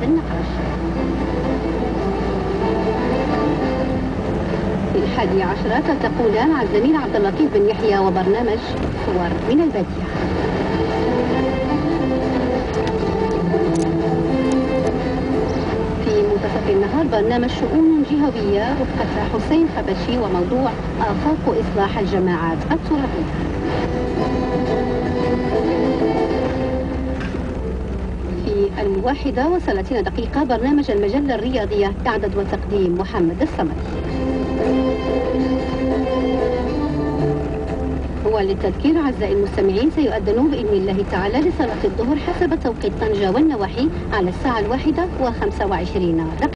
بالنقش في الحادي عشرة تلتقونان مع الزميل عبد اللطيف بن يحيى وبرنامج صور من البادية. في منتصف النهار برنامج شؤون جهوية رفقة حسين حبشي وموضوع آفاق إصلاح الجماعات الترابية. الواحدة وثلاثين دقيقة برنامج المجلة الرياضية إعداد وتقديم محمد الصمد. وللتذكير أعزائي المستمعين سيؤذن بإذن الله تعالى لصلاة الظهر حسب توقيت طنجة والنواحي على الساعة الواحدة وخمسة وعشرين دقيقة.